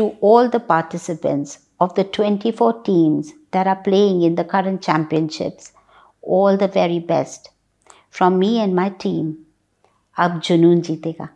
to all the participants of the 24 teams that are playing in the current championships, all the very best. From me and my team, ab Junoon Jeetega.